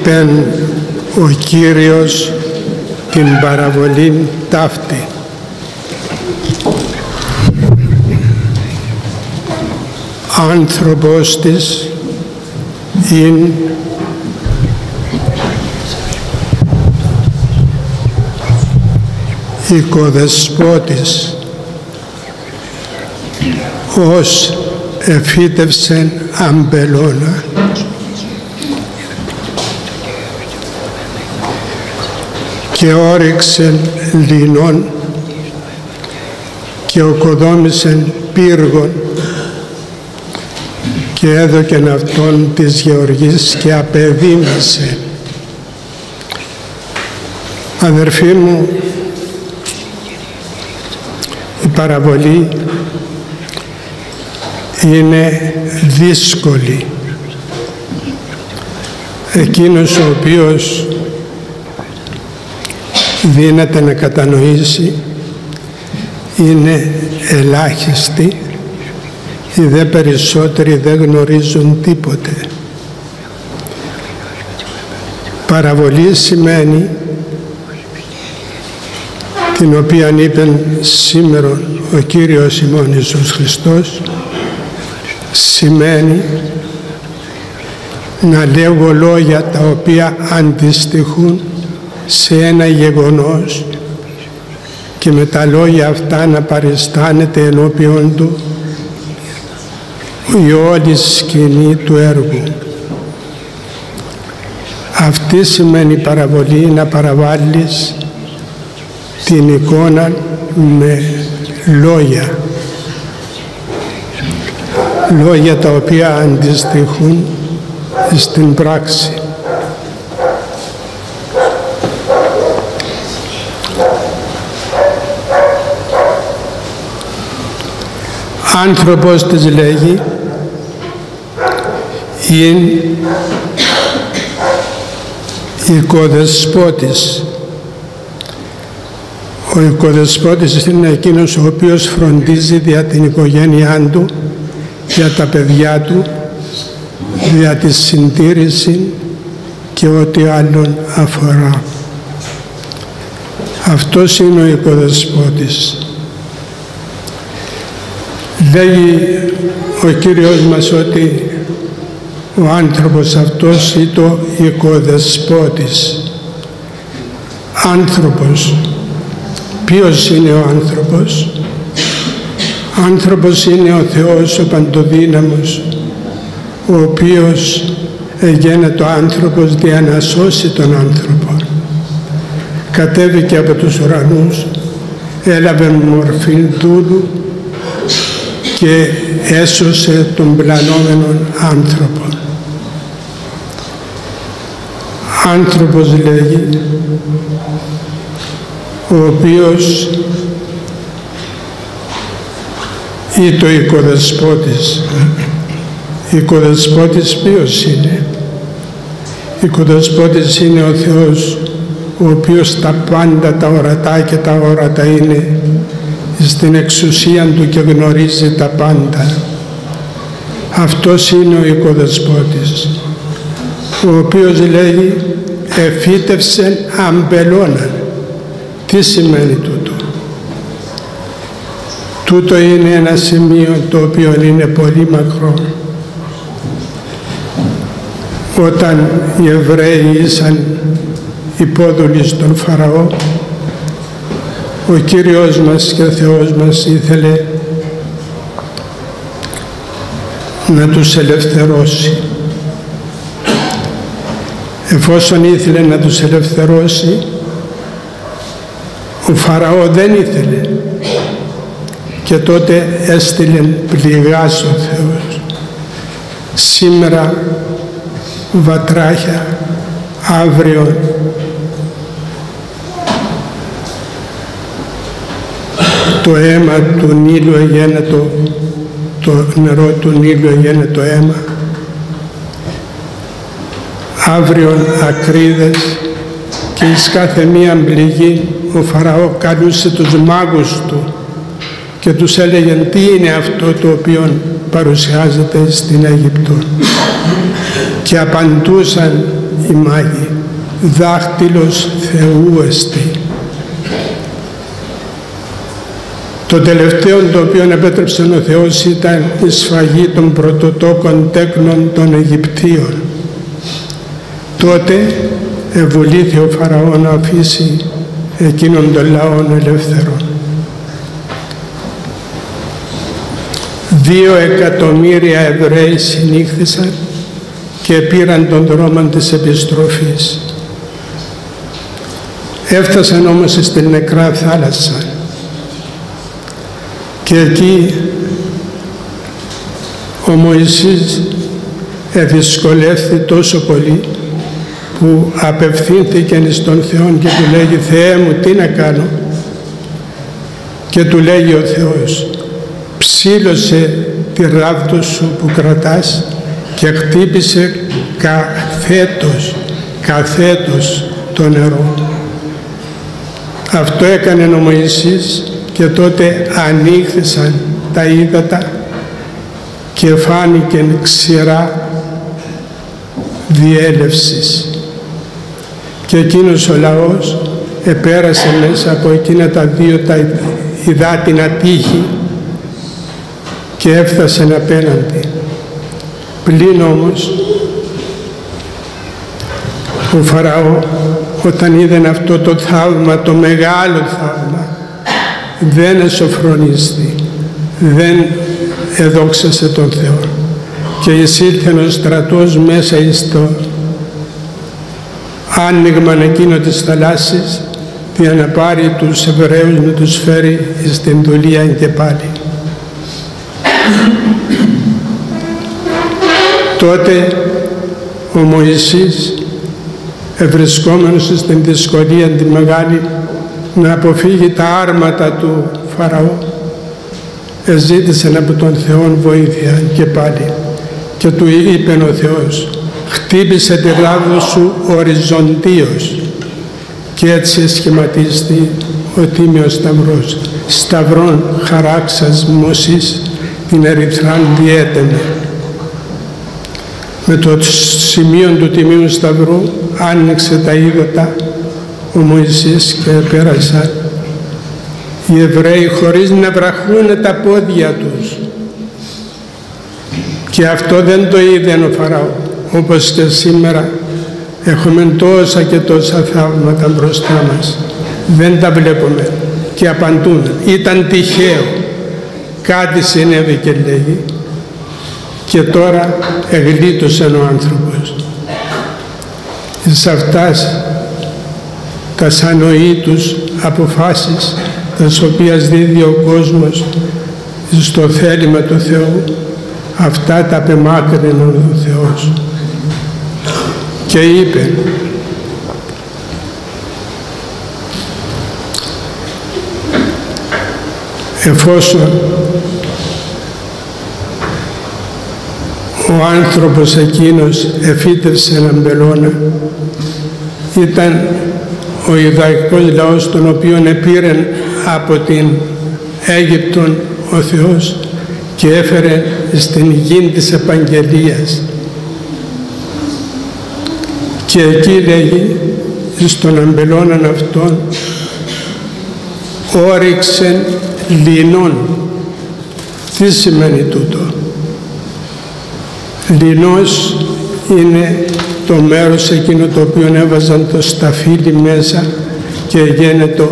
είπεν ο Κύριος την παραβολή ταύτη. Άνθρωπος της είναι οικοδεσπότης ως εφύτευσεν αμπελώνα και όριξεν λινών και οκοδόμησεν πύργων και έδωκεν αυτόν της γεωργής και απεδίμησε. Αδερφοί μου, η παραβολή είναι δύσκολη. Εκείνος ο οποίος δύναται να κατανοήσει είναι ελάχιστοι οι δε περισσότεροι δεν γνωρίζουν τίποτε. Παραβολή σημαίνει την οποία είπε σήμερα ο Κύριος ημών Ιησούς Χριστός σημαίνει να λέγω λόγια τα οποία αντιστοιχούν σε ένα γεγονός και με τα λόγια αυτά να παριστάνεται ενώπιον του η όλη σκηνή του έργου. Αυτή σημαίνει παραβολή να παραβάλεις την εικόνα με λόγια. Λόγια τα οποία αντιστοιχούν στην πράξη. Άνθρωπος της λέγει είναι οικοδεσπότης. Ο οικοδεσπότης είναι εκείνος ο οποίος φροντίζει δια την οικογένειά του, για τα παιδιά του, για τη συντήρηση και ό,τι άλλον αφορά. Αυτός είναι ο οικοδεσπότης. Λέγει ο Κύριος μας ότι ο άνθρωπος αυτός είναι ο οικοδεσπότης. Άνθρωπος. Ποιος είναι ο άνθρωπος; Άνθρωπος είναι ο Θεός ο Παντοδύναμος, ο οποίος εγένετο άνθρωπος για να σώσει τον άνθρωπο. Κατέβηκε από τους ουρανούς, έλαβε μορφή δούλου και έσωσε τον πλανόμενον άνθρωπο. Άνθρωπος λέγει, ο οποίος ή το οικοδεσπότης. Οικοδεσπότης ποιος είναι; Οικοδεσπότης είναι ο Θεός ο οποίος τα πάντα τα ορατά και τα όρατα είναι στην εξουσία Του και γνωρίζει τα πάντα. Αυτός είναι ο οικοδεσπότης, ο οποίος λέει εφύτευσεν αμπελώνα. Τι σημαίνει τούτο; Τούτο είναι ένα σημείο το οποίο είναι πολύ μακρό. Όταν οι Εβραίοι ήσαν υπόδουλοι στον Φαραώ, ο Κύριος μας και ο Θεός μας ήθελε να τους ελευθερώσει. Εφόσον ήθελε να τους ελευθερώσει, ο Φαραώ δεν ήθελε και τότε έστειλε πληγάς ο Θεός. Σήμερα βατράχια, αύριο το αίμα του Νείλου εγένετο, το νερό του Νείλου εγένετο αίμα. Αύριο ακρίδες και εις κάθε μία πληγή ο Φαραώ καλούσε τους μάγους του και τους έλεγε τι είναι αυτό το οποίο παρουσιάζεται στην Αίγυπτο και απαντούσαν οι μάγοι δάχτυλος Θεού εστί Το τελευταίο το οποίο επέτρεψε ο Θεός ήταν η σφαγή των πρωτοτόκων τέκνων των Αιγυπτίων. Τότε ευολήθη ο Φαραώ να αφήσει εκείνον τον λαό ελεύθερο. Δύο εκατομμύρια Εβραίοι συνήχθησαν και πήραν τον δρόμο της επιστροφής. Έφτασαν όμως στην νεκρά θάλασσα και εκεί ο Μωυσής ευυσκολεύθη τόσο πολύ που απευθύνθηκε στον Θεό και του λέγει «Θεέ μου, τι να κάνω» και του λέγει ο Θεός «Ψήλωσε τη ράβδο σου που κρατάς και χτύπησε καθέτος, καθέτος το νερό». Αυτό έκανε ο Μωυσής και τότε ανοίχθησαν τα ύδατα και φάνηκε ξηρά διέλευσης και εκείνος ο λαός επέρασε μέσα από εκείνα τα δύο τα υδάτινα τείχη και έφτασε απέναντι. Πλην όμως ο Φαραώ όταν είδε αυτό το θαύμα, το μεγάλο θαύμα δεν εσωφρονίστη, δεν εδόξασε τον Θεό και εισήλθε ο στρατός μέσα στο άνοιγμα εκείνο της θαλάσσης για να πάρει τους Εβραίους να τους φέρει στην δουλεία και πάλι. Τότε ο Μωυσής ευρισκόμενος στην δυσκολία τη μεγάλη να αποφύγει τα άρματα του Φαραώ. Εζήτησε από τον Θεό βοήθεια και πάλι. Και του είπε ο Θεός χτύπησε τη ράβδο σου οριζοντίως και έτσι σχηματίστη ο Τίμιος Σταυρός. Σταυρών χαράξας μουσής την ερυθράν διέτεμε με το σημείο του Τιμίου Σταυρού άνοιξε τα ύδατα ο Μωυσής και πέρασαν οι Εβραίοι χωρίς να βραχούν τα πόδια τους. Και αυτό δεν το είδε ο Φαραώ όπως και σήμερα. Έχουμε τόσα και τόσα θαύματα μπροστά μας. Δεν τα βλέπουμε και απαντούν. Ήταν τυχαίο. Κάτι συνέβη και λέγει. Και τώρα εγλίτωσε ο άνθρωπος. Σε αυτάς τα τους αποφάσεις τα οποία δίδει ο κόσμος στο θέλημα του Θεού. Αυτά τα απεμάκρυνε ο Θεός. Και είπε εφόσον ο άνθρωπος εκείνος εφύτευσε έναν πελώνα ήταν ο Ιουδαϊκός λαός τον οποίο επήρε από την Αίγυπτον ο Θεός και έφερε στην γη της επαγγελίας. Και εκεί λέγει στον αμπελώναν αυτόν όριξε λινών τι σημαίνει τούτο; Λινός είναι το μέρος εκείνο το οποίο έβαζαν το σταφύλι μέσα και γίνεται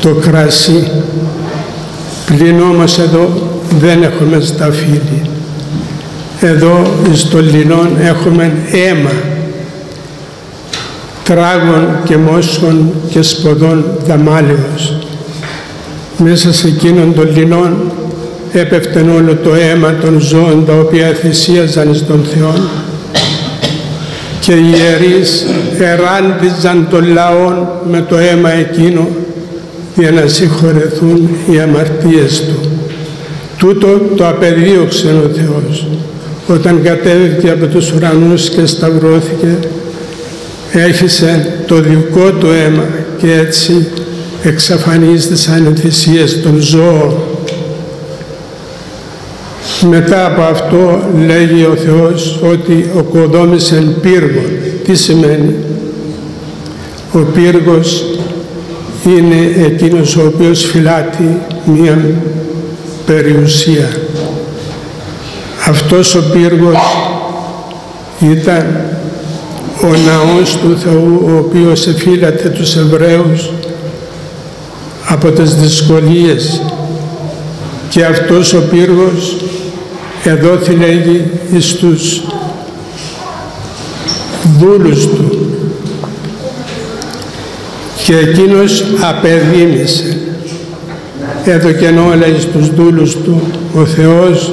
το κρασί. Πλην όμως εδώ δεν έχουμε σταφύλι. Εδώ στο λινόν έχουμε αίμα τράγων και μόσχων και σποδών δαμάλεως. Μέσα σε εκείνον των λινών έπεφτε όλο το αίμα των ζώων τα οποία θυσίαζαν στον Θεό και οι ιερείς εράντιζαν τον λαό με το αίμα εκείνο για να συγχωρεθούν οι αμαρτίες του. Τούτο το απεδίωξε ο Θεός. Όταν κατέβηκε από τους ουρανούς και σταυρώθηκε, έχισε το δικό του αίμα και έτσι εξαφανίζεται σαν θυσίες των ζώων. Μετά από αυτό λέγει ο Θεός ότι ο κοδόμησεν πύργο. Τι σημαίνει; Ο πύργος είναι εκείνος ο οποίος φυλάτει μία περιουσία. Αυτός ο πύργος ήταν ο ναός του Θεού ο οποίος εφύλατε τους Εβραίους από τις δυσκολίες και αυτός ο πύργος εδώ λέγει εις τους δούλους του. Και εκείνος απεδίμησε έδωκεν όλα εις τους δούλους του ο Θεός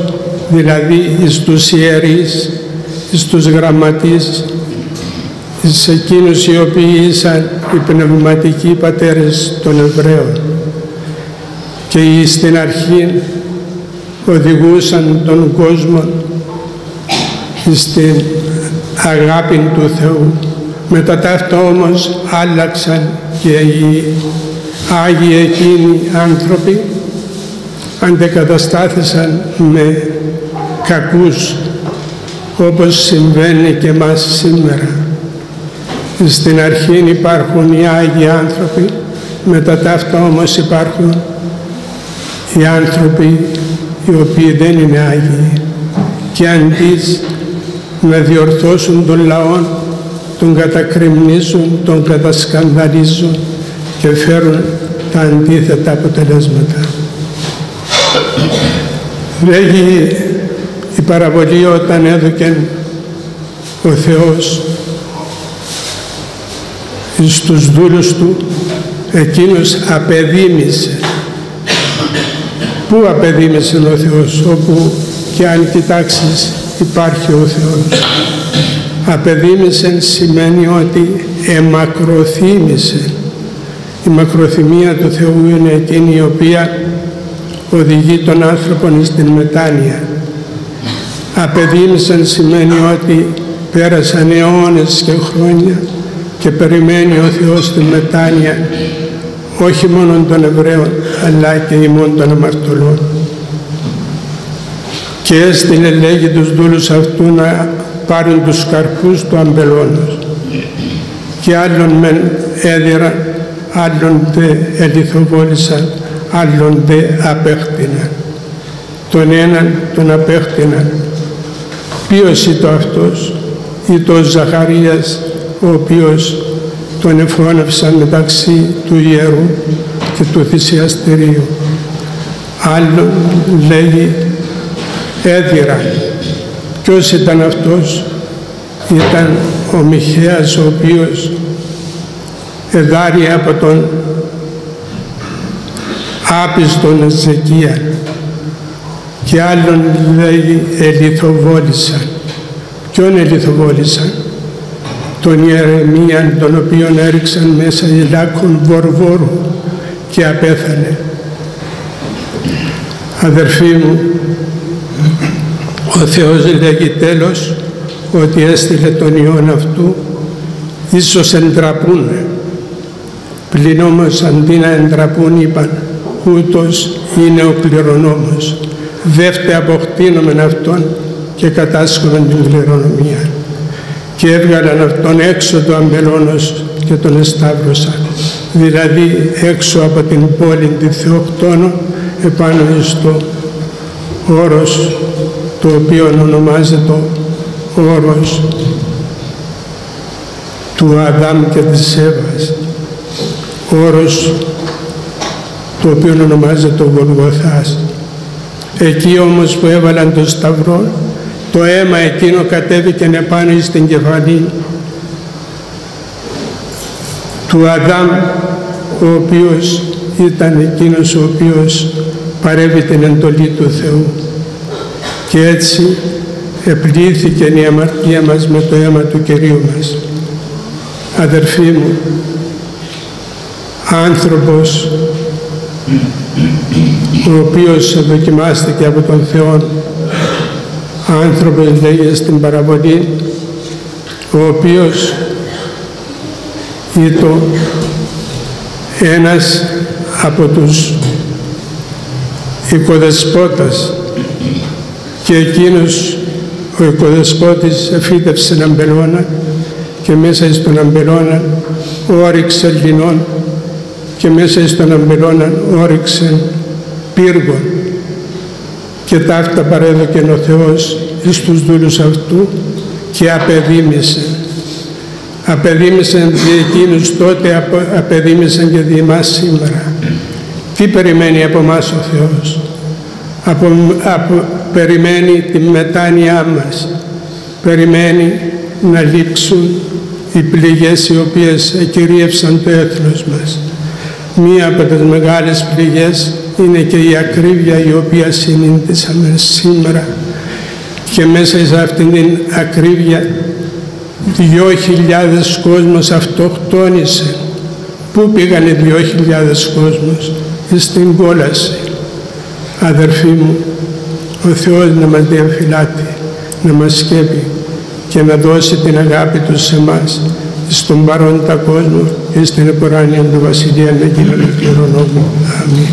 δηλαδή εις τους ιερείς εις τους γραμματείς εις εκείνους οι οποίοι ήσαν οι πνευματικοί πατέρες των Εβραίων και στην αρχή οδηγούσαν τον κόσμο στην αγάπη του Θεού. Μετά τα αυτά όμως άλλαξαν και οι Άγιοι εκείνοι άνθρωποι αντεκαταστάθησαν με κακούς όπως συμβαίνει και μας σήμερα. Στην αρχή υπάρχουν οι Άγιοι άνθρωποι, μετά τα αυτά όμως υπάρχουν οι άνθρωποι οι οποίοι δεν είναι Άγιοι και αντί να διορθώσουν τον λαό, τον κατακριμνίζουν, τον κατασκανδαλίζουν και φέρουν τα αντίθετα αποτελέσματα. Λέγει η παραβολή όταν έδωκε ο Θεός στους δούλους του εκείνος απεδίμησε Πού απεδίμησε ο Θεός, όπου και αν κοιτάξεις υπάρχει ο Θεός. Απεδίμησε σημαίνει ότι εμακροθύμησε. Η μακροθυμία του Θεού είναι εκείνη η οποία οδηγεί τον άνθρωπο στην μετάνοια. Απεδίμησαν σημαίνει ότι πέρασαν αιώνες και χρόνια και περιμένει ο Θεός τη μετάνοια όχι μόνο των Εβραίων αλλά και ημών των αμαρτωλών. Και έστειλε λέγει τους δούλους αυτού να πάρουν τους καρπούς του αμπελώνος και άλλον μεν έδιραν, άλλον δε ελιθοβόλησαν, άλλον δε απέχτηναν. Τον έναν τον απέχτηναν. Ποιος ήταν αυτός, ήταν ο Ζαχαρίας, ο οποίος τον εφώνευσαν μεταξύ του ιερού και του θυσιαστηρίου. Άλλο λέγει έδιρα. Ποιος ήταν αυτός, ήταν ο Μιχαίας ο οποίος εδάρει από τον άπιστον Εζεκία και άλλον λέει ελιθοβόλησαν. Ποιον ελιθοβόλησαν, τον Ιερεμία τον οποίον έριξαν μέσα οι λάκων βορβόρου και απέθανε. Αδερφοί μου, ο Θεός λέγει τέλος ότι έστειλε τον Υιόν αυτού ίσως εντραπούν. Πλην όμως αντί να εντραπούν είπαν ούτως είναι ο κληρονόμος. Δεύτε αποκτήνομεν αυτόν και κατάσχομεν την κληρονομία και έβγαλαν αυτόν έξω του αμπελώνος και τον εσταύρωσαν. Δηλαδή έξω από την πόλη τη Θεοκτόνο επάνω στο όρος το οποίο ονομάζεται ο όρος του Αδάμ και της Εύας. Όρος το οποίο ονομάζεται ο Γολγοθάς. Εκεί όμως που έβαλαν το σταυρό το αίμα εκείνο κατέβηκε επάνω στην κεφαλή του Αδάμ ο οποίος ήταν εκείνος ο οποίος παρέβη την εντολή του Θεού και έτσι επλήθηκε η αμαρτία μας με το αίμα του Κυρίου μας. Αδερφοί μου, άνθρωπος ο οποίος δοκιμάστηκε από τον Θεό άνθρωπος λέγει στην παραβολή ο οποίος ή το ένας από τους οικοδεσπότας και εκείνος ο οικοδεσπότης εφύτευσε έναν αμπελώνα και μέσα στον αμπελώνα όριξε λινόν και μέσα στον αμπελώνα όριξε πύργο και ταύτα παρέδωκε ο Θεός εις τους δούλους αυτού και απεδίμησε. Απεδίμησαν δι' εκείνους τότε, απεδίμησαν και δι' εμάς σήμερα. Τι περιμένει από εμάς ο Θεός; Από, από, περιμένει τη μετάνοιά μας. Περιμένει να λήξουν οι πληγές οι οποίες εκυρίευσαν το έθνος μας. Μία από τις μεγάλες πληγές είναι και η ακρίβεια η οποία συνήθισαμε σήμερα και μέσα σε αυτήν την ακρίβεια δυο χιλιάδες κόσμος αυτοκτόνησε. Πού πήγανε δυο χιλιάδες κόσμος, στην κόλαση. Αδερφοί μου, ο Θεός να μας διαφυλάτει, να μας σκέπει και να δώσει την αγάπη Του σε εμάς, στον παρόντα κόσμο και στην εποράνια του Βασιλεία να γίνει Αμήν.